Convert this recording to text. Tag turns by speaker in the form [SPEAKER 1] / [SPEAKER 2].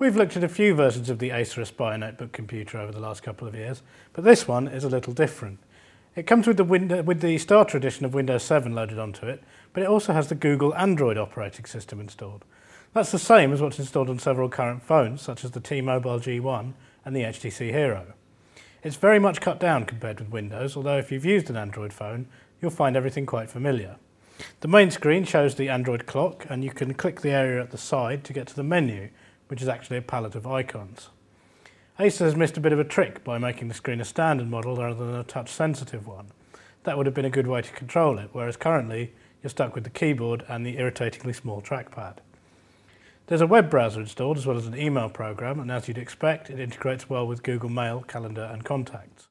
[SPEAKER 1] We've looked at a few versions of the Acer Aspire netbook computer over the last couple of years, but this one is a little different. It comes with the, window, with the starter edition of Windows 7 loaded onto it, but it also has the Google Android operating system installed. That's the same as what's installed on several current phones, such as the T-Mobile G1 and the HTC Hero. It's very much cut down compared with Windows, although if you've used an Android phone, you'll find everything quite familiar. The main screen shows the Android clock, and you can click the area at the side to get to the menu, which is actually a palette of icons. Acer has missed a bit of a trick by making the screen a standard model rather than a touch-sensitive one. That would have been a good way to control it, whereas currently you're stuck with the keyboard and the irritatingly small trackpad. There's a web browser installed as well as an email program, and as you'd expect, it integrates well with Google Mail, Calendar and Contacts.